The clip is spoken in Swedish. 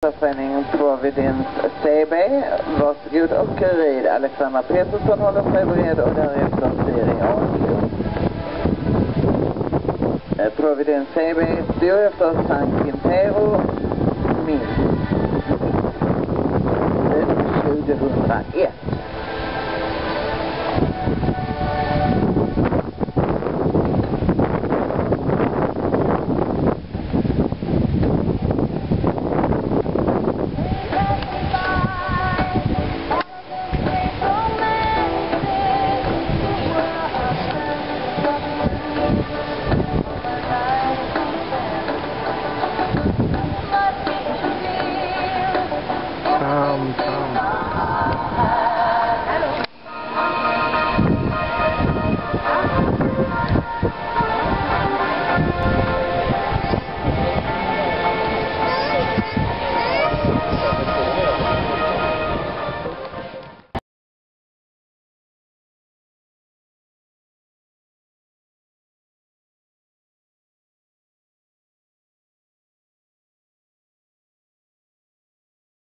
Föreningen Vidins CB. Varsågod och rid. Alexandra Petersson håller sig beredd och därefter Siri Ahlqvist. Eh, Providence CB styr efter San Quintero hometown.